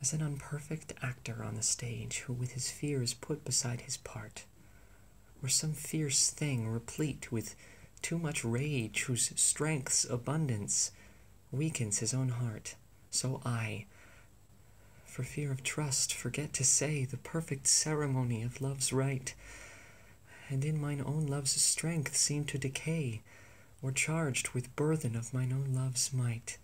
as an unperfect actor on the stage who with his fear is put beside his part, or some fierce thing replete with too much rage whose strength's abundance weakens his own heart, so I, for fear of trust, forget to say the perfect ceremony of love's rite, and in mine own love's strength seem to decay, or charged with burthen of mine own love's might.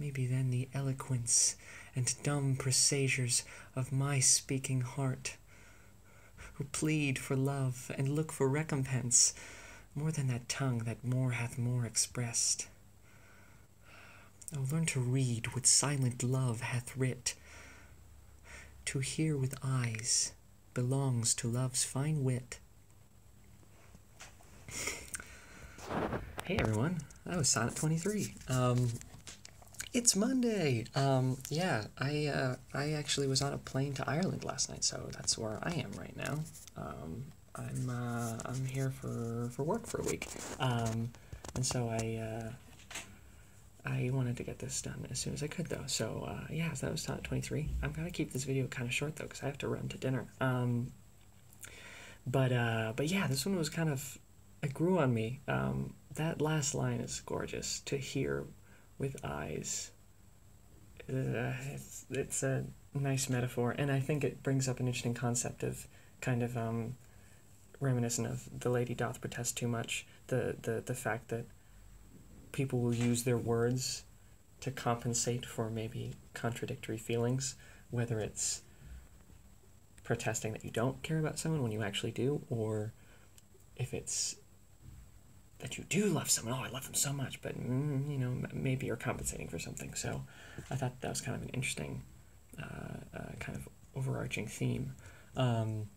Oh, let me be then the eloquence and dumb presagers of my speaking heart, who plead for love and look for recompense more than that tongue that more hath more expressed. Oh, learn to read what silent love hath writ. To hear with eyes belongs to love's fine wit. Hey everyone, that was Sonnet 23. Um, it's Monday. Um, yeah, I uh, I actually was on a plane to Ireland last night, so that's where I am right now. Um, I'm uh, I'm here for for work for a week, um, and so I uh, I wanted to get this done as soon as I could, though. So uh, yeah, so that was Sonnet 23. I'm gonna keep this video kind of short though, because I have to run to dinner. Um, but uh, but yeah, this one was kind of it grew on me. Um, that last line is gorgeous to hear with eyes. Uh, it's, it's a nice metaphor, and I think it brings up an interesting concept of kind of um, reminiscent of the lady doth protest too much. The, the the fact that people will use their words to compensate for maybe contradictory feelings, whether it's protesting that you don't care about someone when you actually do, or if it's that you do love someone. Oh, I love them so much, but mm, you know maybe you're compensating for something. So I thought that was kind of an interesting, uh, uh, kind of overarching theme. Um,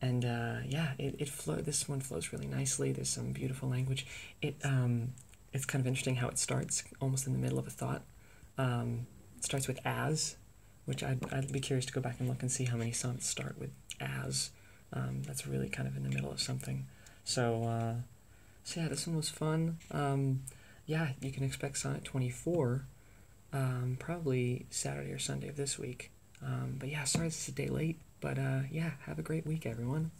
and uh, yeah, it, it flow. This one flows really nicely. There's some beautiful language. It um, it's kind of interesting how it starts almost in the middle of a thought. Um, it starts with as, which I'd, I'd be curious to go back and look and see how many sonnets start with as. Um, that's really kind of in the middle of something. So, uh, so yeah, this one was fun. Um, yeah, you can expect Sonnet 24 um, probably Saturday or Sunday of this week. Um, but yeah, sorry this is a day late. But uh, yeah, have a great week, everyone.